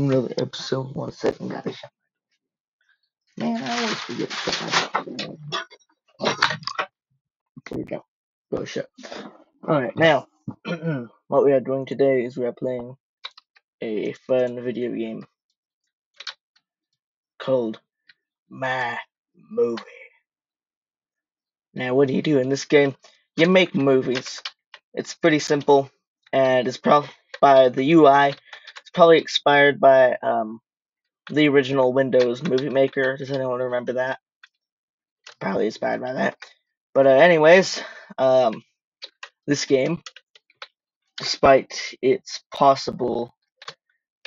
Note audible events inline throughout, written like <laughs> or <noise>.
another episode. One second, gotta shut. Man, I always forget to shut my. There we go. Go shut. Alright, now, <clears throat> what we are doing today is we are playing a fun video game called My Movie. Now, what do you do in this game? You make movies. It's pretty simple, and it's probably by the UI. Probably expired by um, the original Windows Movie Maker. Does anyone remember that? Probably inspired by that. But uh, anyways, um, this game, despite its possible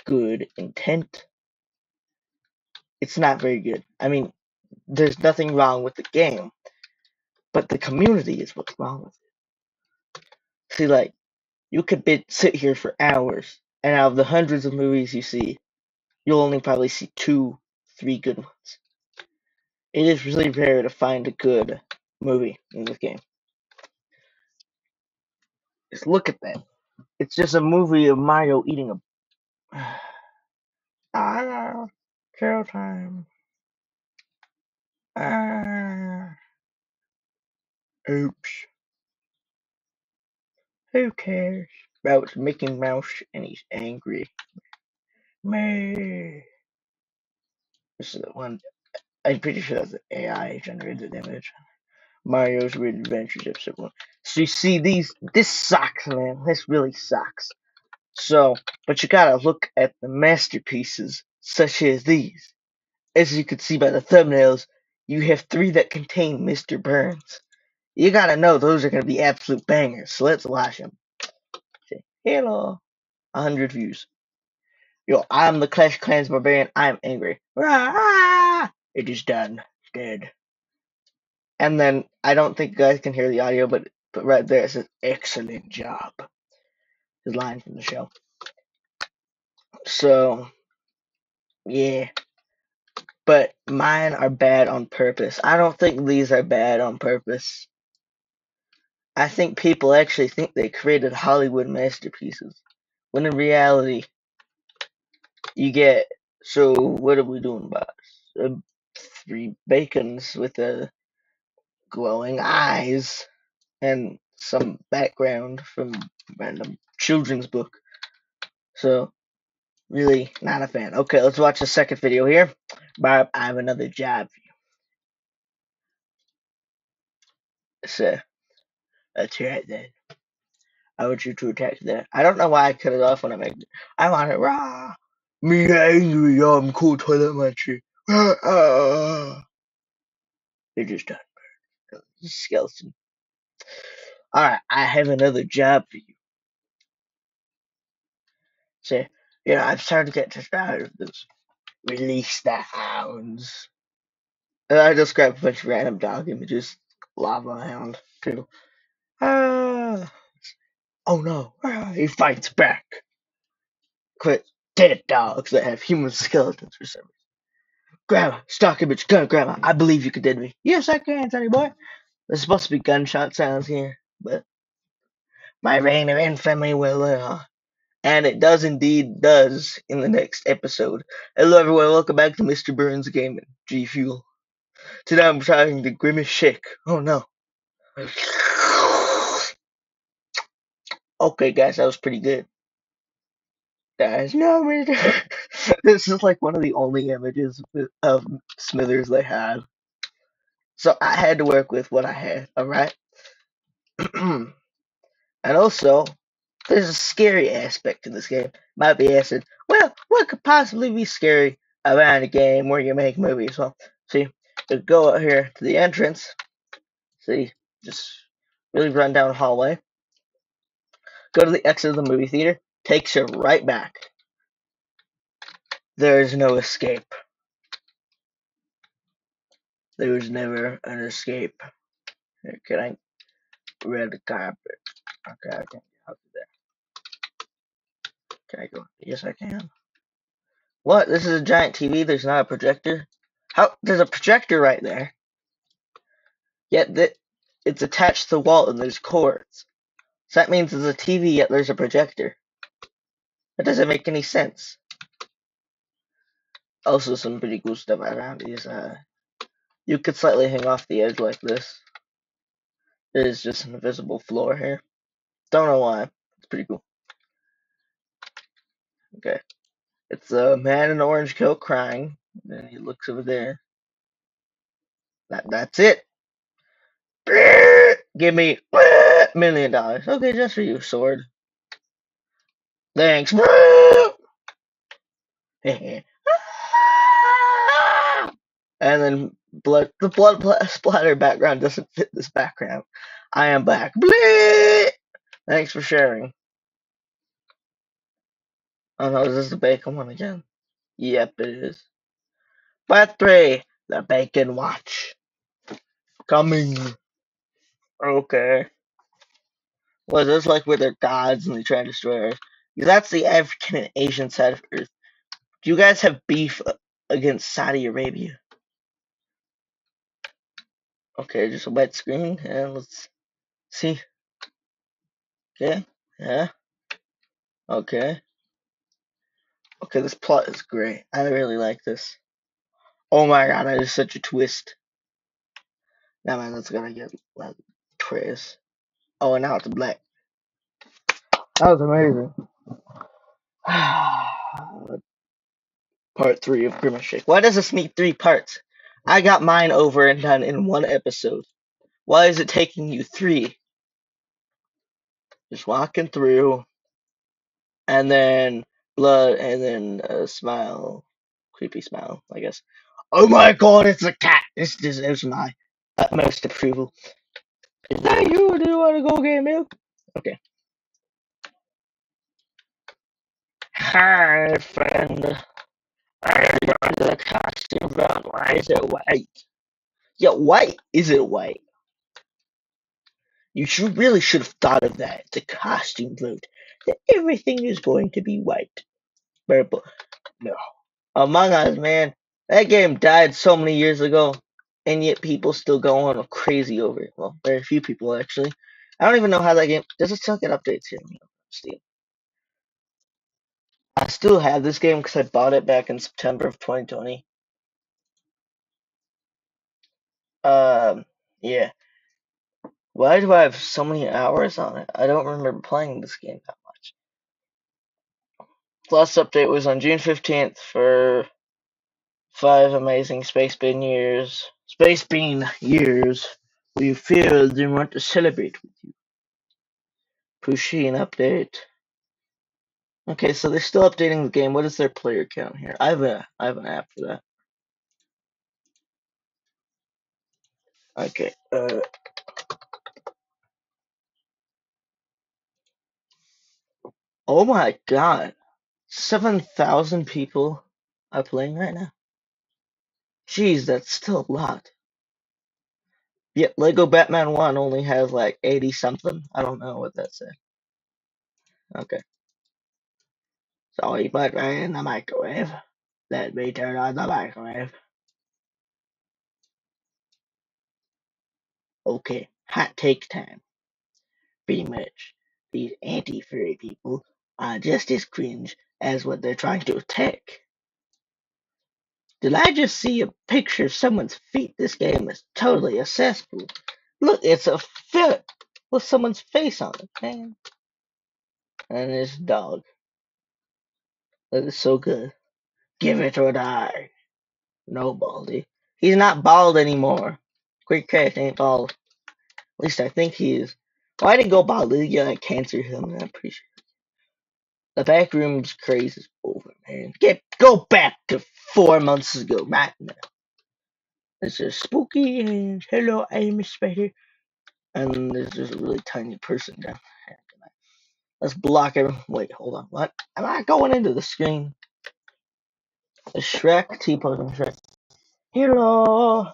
good intent, it's not very good. I mean, there's nothing wrong with the game, but the community is what's wrong with it. See, like, you could be, sit here for hours, and out of the hundreds of movies you see, you'll only probably see two, three good ones. It is really rare to find a good movie in this game. Just look at that. It's just a movie of Mario eating a. <sighs> Ah, kill time. Ah, oops. Who cares about Mickey Mouse and he's angry? Me. This is the one. I'm pretty sure that's an AI generated image. Mario's Weird Adventures episode one. So you see these. This sucks, man. This really sucks. So, but you gotta look at the masterpieces such as these. As you can see by the thumbnails, you have three that contain Mr. Burns. You gotta know those are gonna be absolute bangers. So let's watch them. Hello, uh, a hundred views. Yo, I'm the Clash Clans Barbarian. I'm angry. Rah! It is done. Dead. And then I don't think you guys can hear the audio, but but right there it says excellent job. His line from the show. So yeah. But mine are bad on purpose. I don't think these are bad on purpose. I think people actually think they created Hollywood masterpieces. When in reality, you get so what are we doing about uh, three bacons with uh, glowing eyes and some background from random children's book. So really not a fan. Okay, let's watch the second video here. Barb, I have another job for you. So that's right then. I want you to attack that. I don't know why I cut it off when I make it. I want it raw. Me angry, I'm cool toilet. Ah. They're <sighs> just done. Skeleton. Alright, I have another job for you. So, you know, I'm starting to get tired of this. Release the hounds. And I just grabbed a bunch of random dog images. Lava hound, too. Ah. Oh no. Ah, he fights back. Quit. Dead dogs that have human <laughs> skeletons for some reason. Grandma, stock bitch, gun, Grandma. I believe you can dead me. Yes, I can, Sonny boy. There's supposed to be gunshot sounds here, but my reign of infamy will, uh, and it does indeed does in the next episode. Hello, everyone. Welcome back to Mr. Burns Gaming, G Fuel. Today I'm trying the Grimace Shake. Oh no. Okay, guys, that was pretty good. Guys, no, <laughs> this is like one of the only images of Smithers they had. So I had to work with what I had, alright? <clears throat> and also, there's a scary aspect to this game. Might be asking, well, what could possibly be scary around a game where you make movies? Well, see, you go out here to the entrance, see, just really run down the hallway, go to the exit of the movie theater, takes you right back. There is no escape. There was never an escape. Can I red carpet? Okay, I can get out there. Can I go? Yes, I can. What? This is a giant TV. There's not a projector. How? There's a projector right there. Yet it's attached to the wall and there's cords. So that means there's a TV yet there's a projector. That doesn't make any sense. Also, some pretty cool stuff around these. Uh, you could slightly hang off the edge like this. There's just an invisible floor here. Don't know why. It's pretty cool. Okay. It's a man in an orange coat crying. And he looks over there. That that's it. <laughs> Give me <laughs> million dollars. Okay, just for you, sword. Thanks. <laughs> and then blood the blood splatter background doesn't fit this background. I am back. <laughs> Thanks for sharing. Oh no, is this the bacon one again? Yep, it is. Part three, the bacon watch. Coming. Okay. Was this like where they're gods and they try to destroy Earth? That's the African and Asian side of Earth. Do you guys have beef uh, against Saudi Arabia? Okay, just a wet screen, and let's see. Okay, yeah. Okay. Okay, this plot is great. I really like this. Oh my god, that is such a twist. Now man, that's gonna get like twist. Oh, and now it's black. That was amazing. <sighs> Part three of Grimace Shake. Why does this need three parts? I got mine over and done in one episode. Why is it taking you three? Just walking through, and then blood, and then a smile, creepy smile, I guess. Oh my god, it's a cat! This deserves my utmost approval. Is that you? Do you want to go get milk? Okay. Hi, friend. I got the costume from. Why is it white? Yeah, white. Is it white? You should really should have thought of that. It's a costume vote. That everything is going to be white. Purple. No. Among Us, man. That game died so many years ago, and yet people still go on crazy over it. Well, very few people actually. I don't even know how that game does it still get updates here on Steam. I still have this game because I bought it back in September of 2020. Um, yeah. Why do I have so many hours on it? I don't remember playing this game that much. Last update was on June 15th for five amazing Space Bean years. Space Bean years. We feel they want to celebrate with you. Pusheen update. Okay, so they're still updating the game. What is their player count here? I have a I have an app for that. Okay. Uh, oh my god. 7,000 people are playing right now. Jeez, that's still a lot. Yet Lego Batman 1 only has like 80 something. I don't know what that said. Okay. So he put in the microwave. Let me turn on the microwave. Okay, hot take time. Pretty much, these anti-furry people are just as cringe as what they're trying to attack. Did I just see a picture of someone's feet? This game is totally a cesspool. Look, it's a foot with someone's face on it, man. And this dog. That is so good. Give it or die. No, Baldy. He's not bald anymore. Quick Cat ain't bald. At least I think he is. Why did he go bald? Did he like cancer something? I'm. The back room's craze is over, man. Get go back to four months ago, right now. It's just spooky and hello, I'm a spider. And there's just a really tiny person down there. Let's block everyone. Wait, hold on. What? Am I going into the screen? The Shrek T posing Shrek. Hello.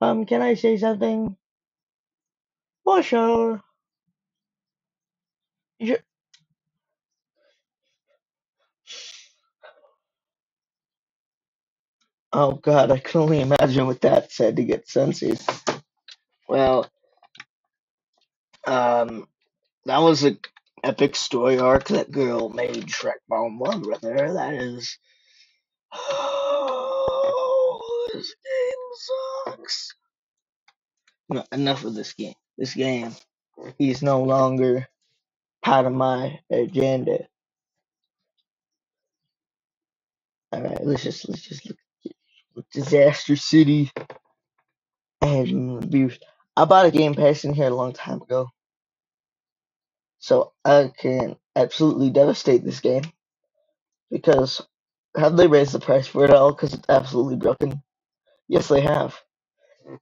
Um, can I say something? For sure. You- Oh god, I can only imagine what that said to get censored. Well, um, that was an epic story arc that girl made Shrek Bomb 1 with her. That is <sighs> This game sucks. No, enough of this game. This game. He's no longer part of my agenda. Alright, let's just let's just look Disaster City and. I bought a Game Pass in here a long time ago. So I can absolutely devastate this game. Because have they raised the price for it all? Because it's absolutely broken. Yes, they have.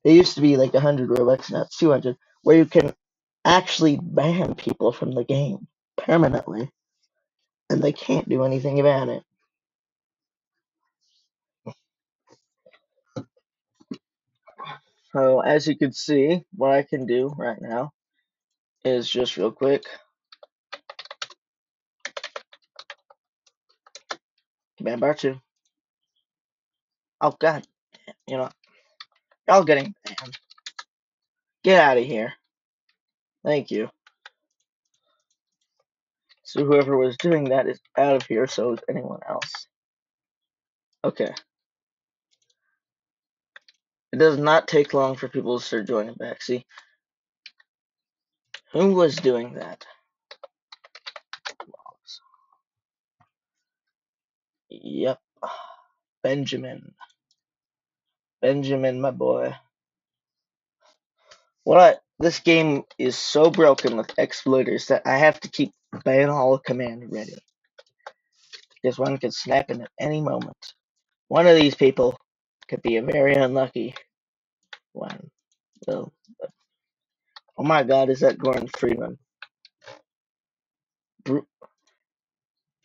They used to be like 100 Robux, now it's 200, where you can actually ban people from the game permanently. And they can't do anything about it. So as you can see, what I can do right now is just real quick. Command bar two. Oh god, you know, y'all getting banned. Get out of here. Thank you. So whoever was doing that is out of here, so is anyone else. Okay. It does not take long for people to start joining back. See, who was doing that? Yep. Benjamin. Benjamin, my boy. What? This game is so broken with exploiters that I have to keep ban all command ready. Because one could snap in at any moment. One of these people could be a very unlucky one. Well, oh my god, is that Gordon Freeman? Bru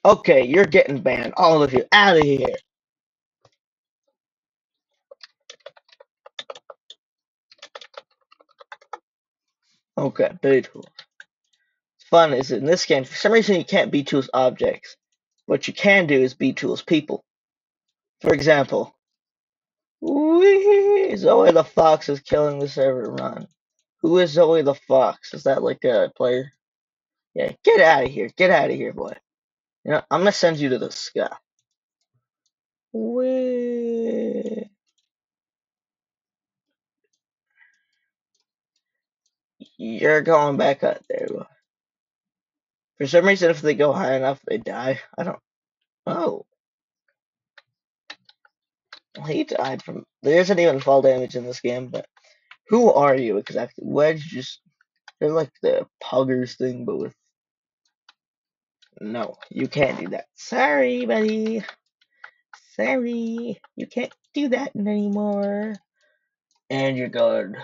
okay, you're getting banned. All of you, out of here. Okay, B tools. Fun is in this game, for some reason you can't be tools objects. What you can do is be tools people. For example, wee, Zoe the Fox is killing the server run. Who is Zoe the Fox? Is that like a player? Yeah, get out of here. Get out of here, boy. You know, I'm gonna send you to the sky. Wee. You're going back up there. boy. For some reason, if they go high enough, they die. I don't. Oh. He died from. There isn't even fall damage in this game, but who are you exactly? Wedge just. They're like the Puggers thing, but with. No, you can't do that. Sorry, buddy. Sorry. You can't do that anymore. And you're going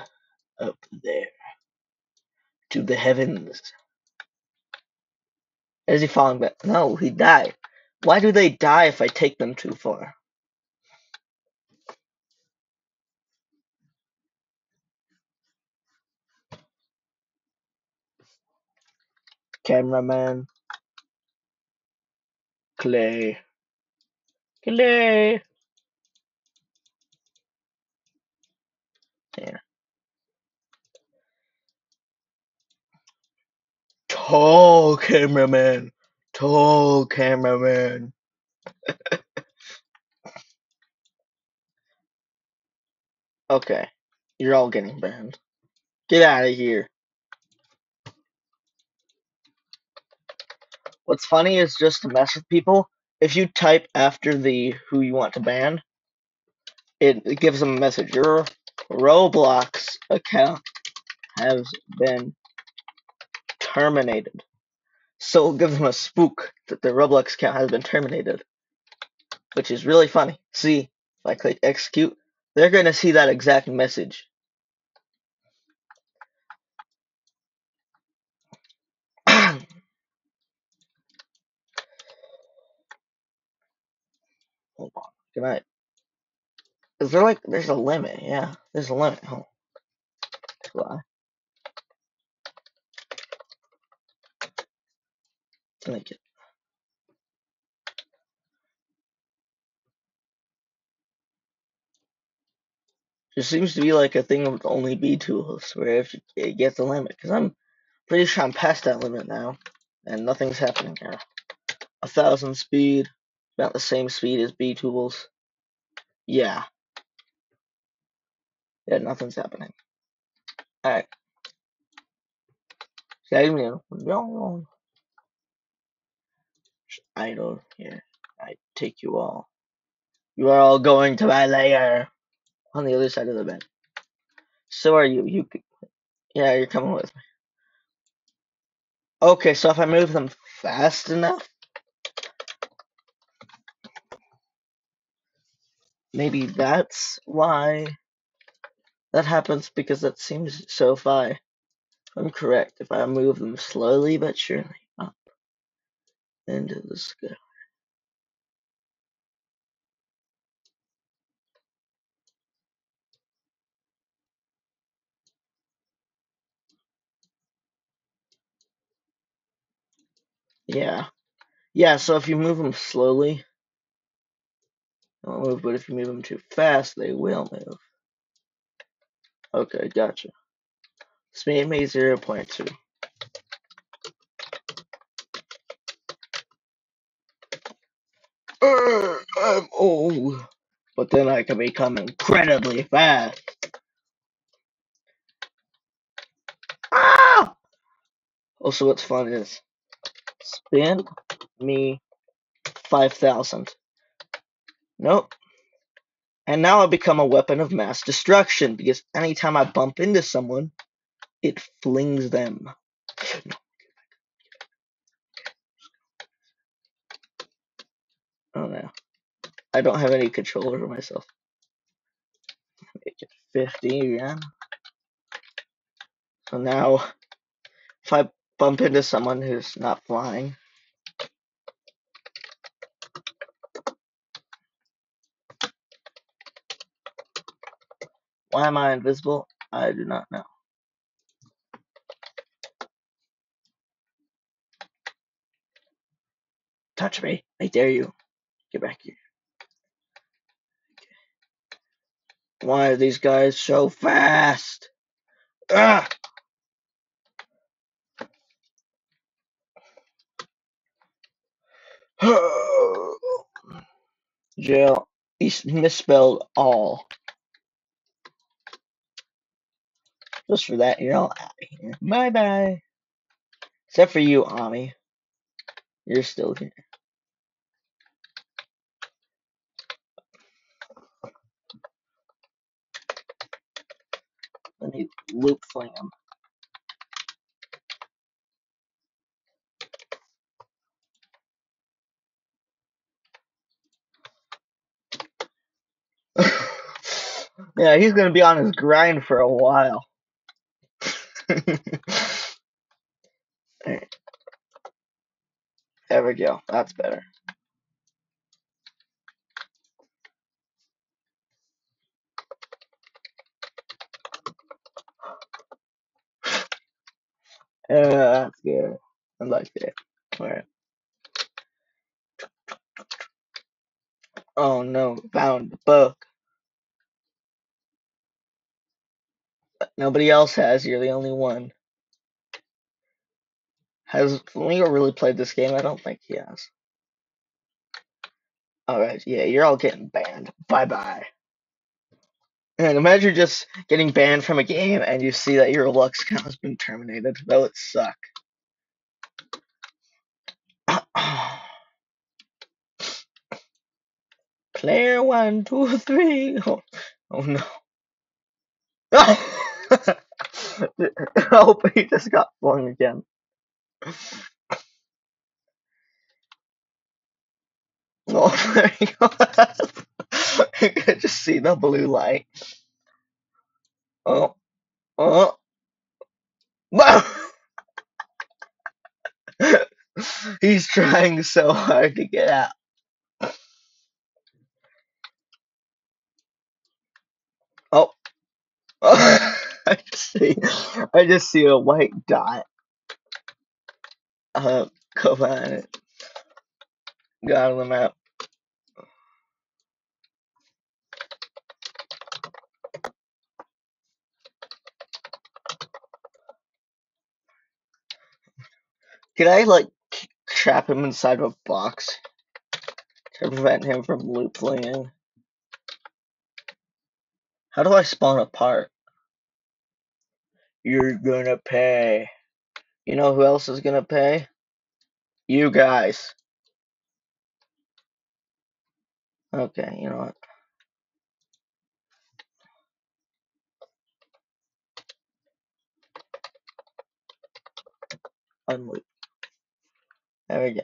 up there. To the heavens. Is he falling back? No, he died. Why do they die if I take them too far? Cameraman. Clay. Clay. Yeah. Tall cameraman. Tall cameraman. <laughs> okay. You're all getting banned. Get out of here. What's funny is just to mess with people, if you type after the who you want to ban, it, it gives them a message. Your Roblox account has been terminated. So it'll give them a spook that their Roblox account has been terminated. Which is really funny. See, if I click execute, they're gonna see that exact message. Hold on. Can I? Is there like there's a limit? Yeah, there's a limit. Oh, why? Like it. There seems to be like a thing with only B tools where if it gets a limit, because I'm pretty sure I'm past that limit now, and nothing's happening here. A thousand speed, about the same speed as B tools. Yeah. Yeah, nothing's happening. Alright. Idle here. I take you all. You are all going to my lair on the other side of the bed. So are you. You. Yeah, you're coming with me. Okay, so if I move them fast enough, maybe that's why that happens because that seems so I I'm correct, if I move them slowly but surely up into the sky. Yeah. Yeah, so if you move them slowly, won't move, but if you move them too fast, they will move. Okay, gotcha. Made me 0.2. Uh, I'm old, but then I can become incredibly fast. Ah! Also, what's fun is spin me 5,000. Nope. And now I become a weapon of mass destruction because anytime I bump into someone, it flings them. Oh no. I don't have any control over myself. Make it 50 again. So now, if I bump into someone who's not flying, why am I invisible? I do not know. Touch me. I dare you. Get back here. Why are these guys so fast? Ah! <sighs> Jail. He's misspelled all. Just for that, you're all out of here. Bye bye. Except for you, Ami. You're still here. Let me loop him. <laughs> yeah, he's gonna be on his grind for a while. Alright. There we go. That's better. Yeah, that's good. I like that. Alright. Oh no, found the book. Nobody else has. You're the only one. Has Flamingo really played this game? I don't think he has. Alright, yeah, you're all getting banned. Bye bye. And imagine just getting banned from a game and you see that your Lux account has been terminated. That would suck. <clears throat> Player one, two, three. Oh, oh no. <laughs> oh, but he just got flung again. <laughs> Oh, there you go. you can just see the blue light. Oh, oh. <laughs> He's trying so hard to get out. Oh, oh. <laughs> I just see, I just see a white dot. Uh, <laughs> go find it. The map. Can I like trap him inside of a box to prevent him from loop flinging? How do I spawn a part? You're gonna pay. You know who else is gonna pay? You guys. Okay, you know what? Unloop. There we go.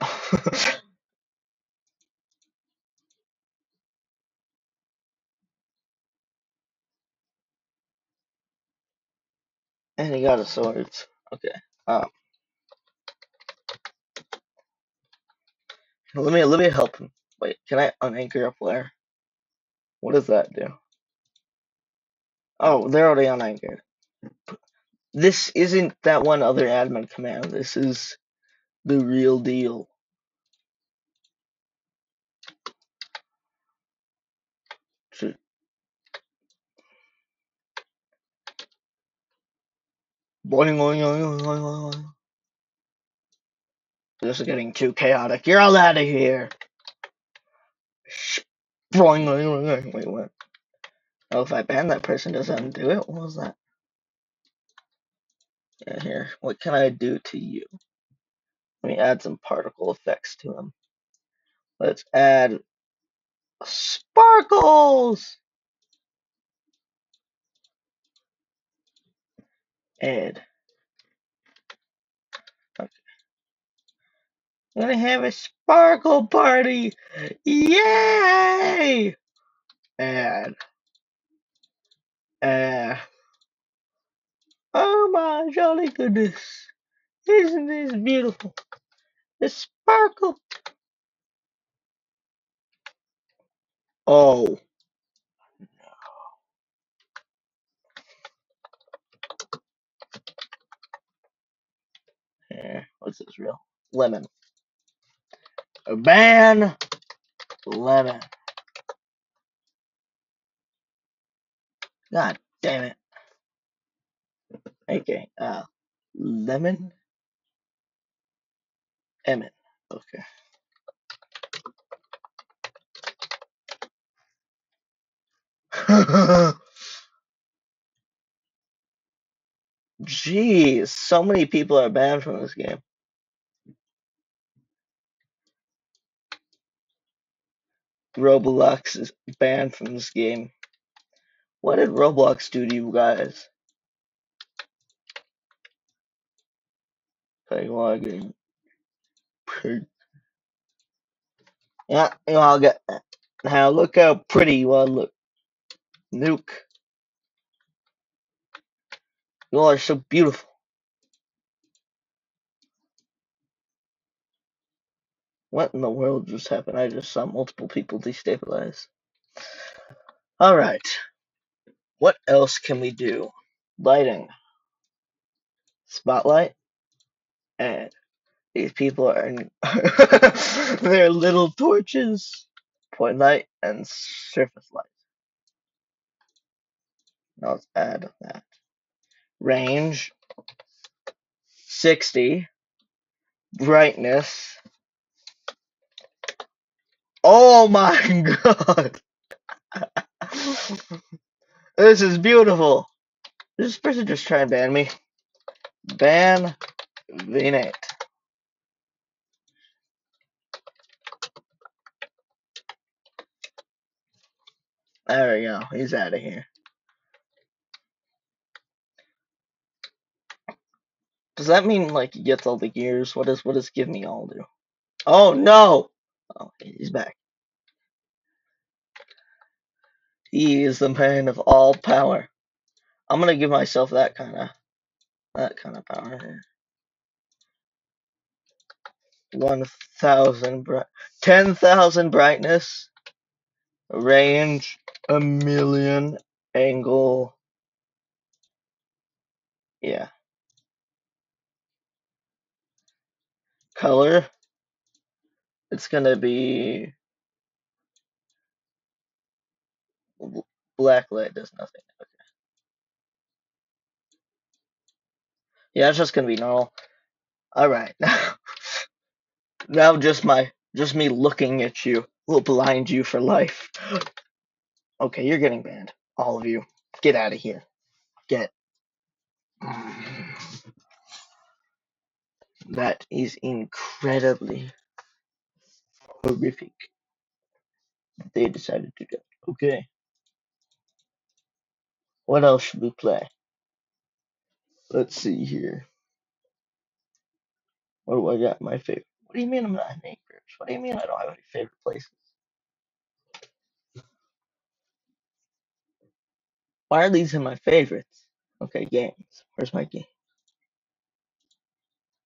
<laughs> and he got a sword. Okay. Um. Let me let me help him. Wait, can I unanchor a player? What does that do? Oh, they're already unanchored. This isn't that one other admin command. This is the real deal. Boing, boing, boing, boing, boing. This is getting too chaotic. You're all out of here. Boing, boing, boing. Wait, what? Oh, if I ban that person, does that undo it? What was that? Yeah, here. What can I do to you? Let me add some particle effects to him. Let's add sparkles. Add. Okay. I'm gonna have a sparkle party. Yay! Add. Uh, oh my jolly goodness. Isn't this beautiful? The sparkle. Oh. What's this real? Lemon. Ban lemon. God damn it. Okay, uh, lemon. Emmon. Okay. <laughs> Jeez, so many people are banned from this game. Roblox is banned from this game. What did Roblox do to you guys? Play login. Yeah, you all get now look how pretty you all look. Nuke. You all are so beautiful. What in the world just happened? I just saw multiple people destabilize. Alright. What else can we do? Lighting. Spotlight. And these people are in <laughs> their little torches. Point light and surface light. Now let's add that. Range. 60. Brightness. Oh my <laughs> god! this is beautiful. This person just trying to ban me. Ban VNate. There we go. He's out of here. Does that mean like he gets all the gears? What does what does give me all do? Oh no! Oh, he's back. He is the man of all power. I'm gonna give myself that kind of that kind of power here. One thousand bright, ten thousand brightness, range, a million, angle. Yeah. Color. It's gonna be black light does nothing. Okay. Yeah, it's just gonna be normal. Alright, now <laughs> now just my just me looking at you will blind you for life. Okay, you're getting banned. All of you. Get out of here. Get. That is incredibly horrific. They decided to do. Okay. What else should we play? Let's see here. What do I got? My favorite. What do you mean I'm not any favorites? What do you mean I don't have any favorite places? Why are these in my favorites? Okay, games. Where's my game?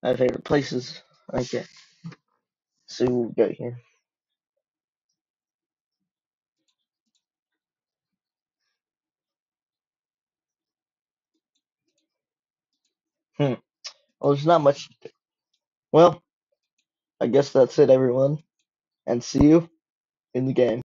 My favorite places. Okay. See what we got here. Hmm. Well, there's not much. Well, I guess that's it, everyone. And see you in the game.